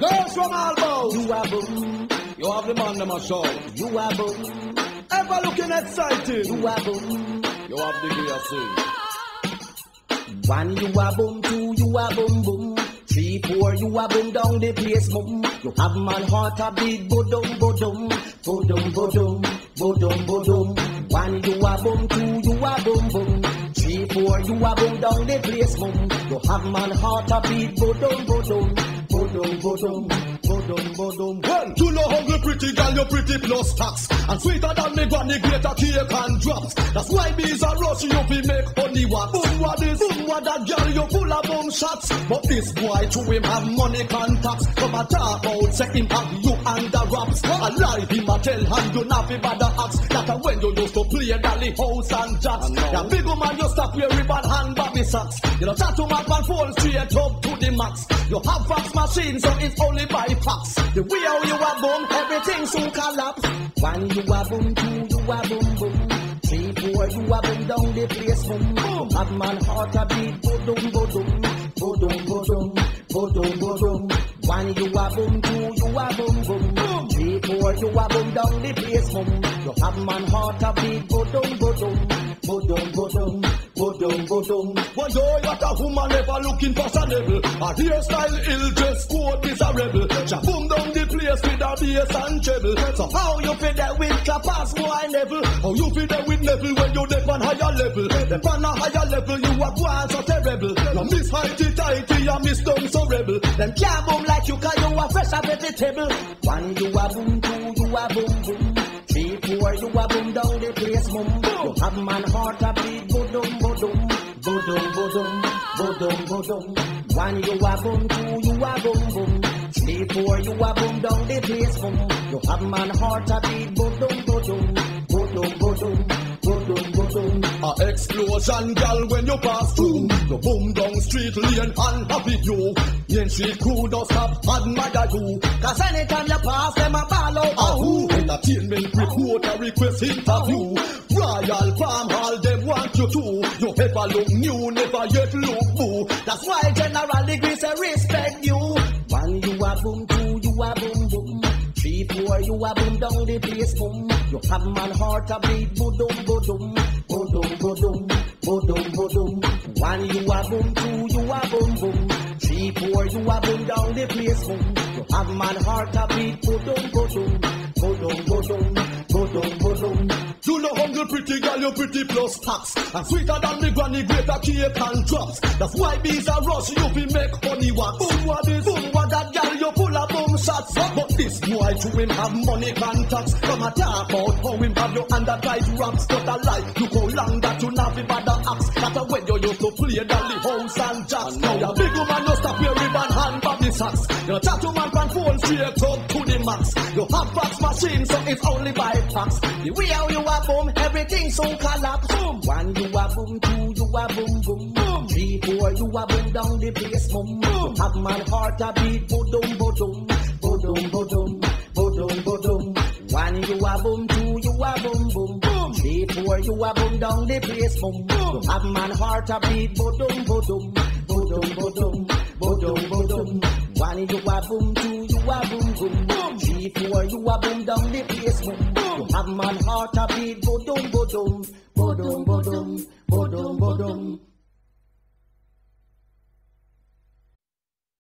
Girls from Albo. You a boom. You have the man them a show. You a boom. Ever looking excited. You a boom. You have the gear sing. One you a boom, two you a boom boom. Three, four, you a boom down the place, boom. You have man heart a beat, bodum, bodum, bodum, bodum, bodum, bodum. One you a boom, two you a boom boom. Three, four, you a boom down the place, boom. You have man heart a beat, bodum, bodum, bodum, bodum, bodum, bodum. Well, you know how hungry pretty girl, you pretty plus tax. And sweeter than me granny, grater cake and drops. That's why bees are rush you fi make honey wax. Boom what this, boom what that girl, you full of boom shots. But this boy to him have money contacts. Come a talk out, say him have you under wraps. A lie him a tell and you not fi bother ask. That a when you used to play dolly house and jacks. Ya big woman you stop your ribbon hand bobby socks. You know chat to my man phone straight up max. You have fax machine so it's only by fax. The way how you a boom, everything soon collapse. One you a boom, two you a boom boom. Three, four you a boom down the place, boom. You have man heart a beat, bodum, bodum, bodum, bodum, bodum, bodum. One you a boom, two you a boom boom. Three, four you a boom down the place, boom. You have man heart a beat, bodum, bodum, bodum, bodum, bodum, bodum. One day what a woman ever looking fashionable Her hairstyle ill, dress code miserable She boom down the place with her bass and treble So how you fit there with clappers, boy Neville? How you fit there with Neville when you dip on higher level? Then on a higher level you are going so terrible You miss heighty tighty, you miss down so rebel Them can't boom like you cause you a fresh a vegetable. One you a boom, you a boom down the place, boom. You have man heart a beat, bodum, bodum, bodum, bodum, bodum, bodum. One you a boom, two you a boom boom. Three, four you a boom down the place, boom. You have man heart a beat, bodum, bodum, bodum, bodum, bodum, bodum. A explosion, girl, when you pass through. You boom down street lane and happy you. Yen street crew don't stop admire you. Cause anytime you pass them a ball out. Ahoo, entertainment reporter request interview. Royal Farm Hall, them want you to. You ever look new, never yet look boo. That's why General Degree say respect you. One you a boom, two you a boom boom. Three, four you a boom down the place boom. You have man heart a beat, bodum bodum, bodum bodum, bodum bodum. One you a boom, two you a boom boom. Three, four you a boom down the place boom. You have man heart a beat, bodum bodum, bodum bodum, bodum bodum. You know hungry pretty girl, you pretty plus tax. And sweeter than the granny, grater cake and drops. That's why bees are rush, you fi make honey wax. Boom what this, boom what that girl, you full of boom shots. But this boy to him have money contacts. Come a talk about how him have you under tight wraps. But a lie, look how long that you to play dolly house and jacks. Now you big woman, you stop your ribbon hand bobby socks. You tattoo man can phone straight up to the max. You have fax machine, so it's only by fax. The way how you a boom, everything so collapse. Boom. One you a boom, two you a boom boom. boom. Three, four you a boom down the place. Boom. boom. Have man heart a beat, bodum bodum, bodum bodum, bodum bodum. One you a boom, boom. Four you a boom down the place. Boom. boom. Have man heart a beat, bodum bodum, bodum bodum, bodum bodum. One you a boom, two you a boom boom. boom. Three, four you a boom down the place. Boom. boom. Have man heart a beat, bodum bodum, bodum bodum,